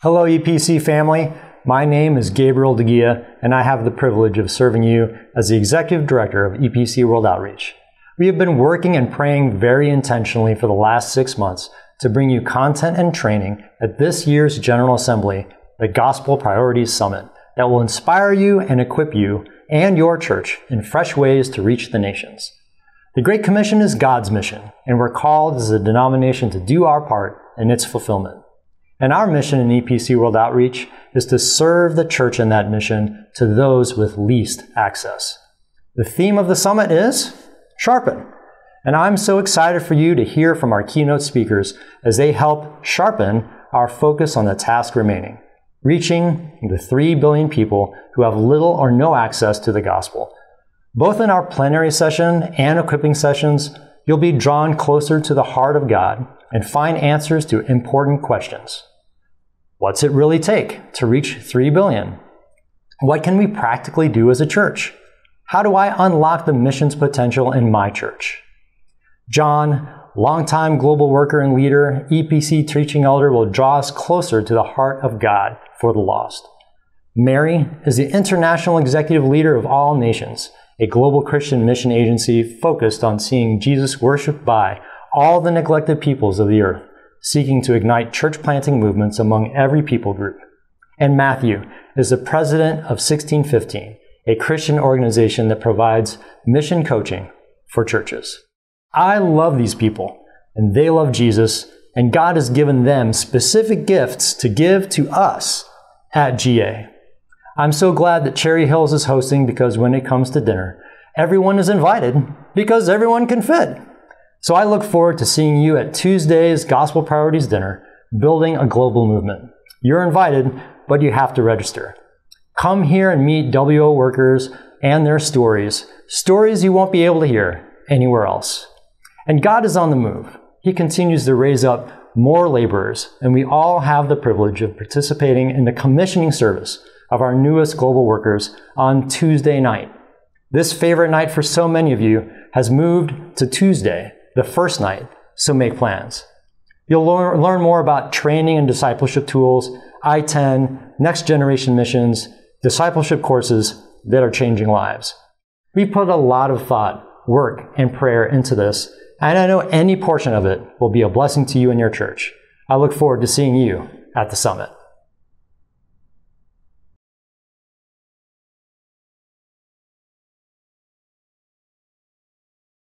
Hello, EPC family. My name is Gabriel DeGia, and I have the privilege of serving you as the Executive Director of EPC World Outreach. We have been working and praying very intentionally for the last six months to bring you content and training at this year's General Assembly, the Gospel Priorities Summit, that will inspire you and equip you and your church in fresh ways to reach the nations. The Great Commission is God's mission, and we're called as a denomination to do our part in its fulfillment. And our mission in EPC World Outreach is to serve the church in that mission to those with least access. The theme of the summit is Sharpen. And I'm so excited for you to hear from our keynote speakers as they help sharpen our focus on the task remaining, reaching the 3 billion people who have little or no access to the gospel. Both in our plenary session and equipping sessions, you'll be drawn closer to the heart of God and find answers to important questions. What's it really take to reach 3 billion? What can we practically do as a church? How do I unlock the mission's potential in my church? John, longtime global worker and leader, EPC teaching elder, will draw us closer to the heart of God for the lost. Mary is the international executive leader of All Nations, a global Christian mission agency focused on seeing Jesus worshiped by all the neglected peoples of the earth, seeking to ignite church planting movements among every people group. And Matthew is the president of 1615, a Christian organization that provides mission coaching for churches. I love these people, and they love Jesus, and God has given them specific gifts to give to us at GA. I'm so glad that Cherry Hills is hosting because when it comes to dinner, everyone is invited because everyone can fit. So I look forward to seeing you at Tuesday's Gospel Priorities Dinner, Building a Global Movement. You're invited, but you have to register. Come here and meet WO workers and their stories, stories you won't be able to hear anywhere else. And God is on the move. He continues to raise up more laborers, and we all have the privilege of participating in the commissioning service of our newest global workers on Tuesday night. This favorite night for so many of you has moved to Tuesday the first night, so make plans. You'll learn, more about training and discipleship tools, I 10, next generation missions, discipleship courses that are changing lives. We put a lot of thought, work, and prayer into this, and I know any portion of it will be a blessing to you and your church. I look forward to seeing you at the summit.